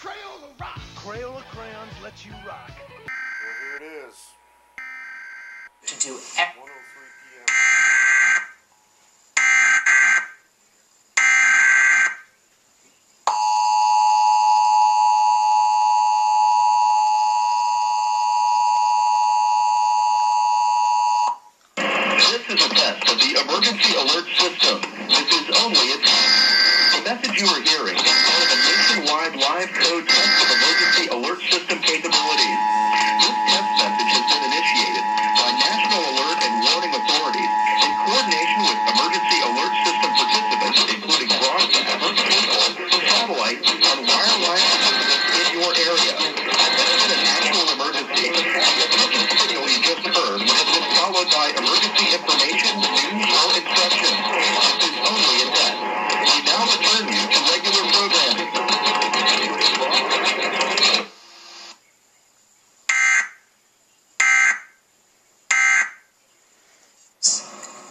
Crayola rock. Crayola crayons let you rock. Well, here it is. to do 1:03 p.m. This is a test of the emergency alert system. This is only a test. The message you are hearing nationwide live code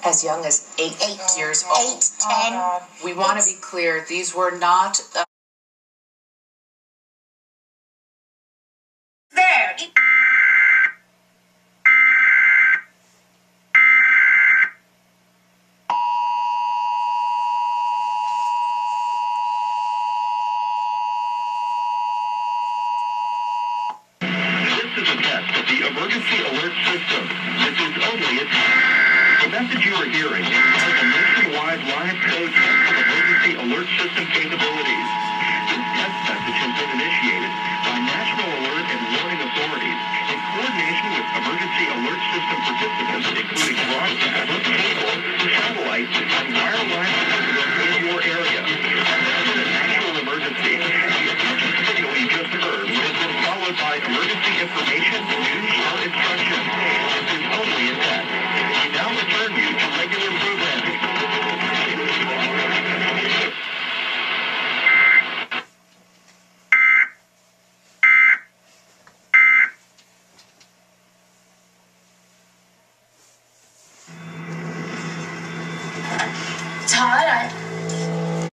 as young as eight, eight years old. Eight, ten. We want to be clear, these were not uh, There. This is a test of the emergency alert system. Hearing has a nationwide live code of emergency alert system capabilities. This test message has been initiated by National Alert and Warning Authorities in coordination with emergency alert system participants, including broadcast, cable, satellite, and wireless systems in your area. A national emergency. The official video you just heard has been followed by emergency information Todd, I,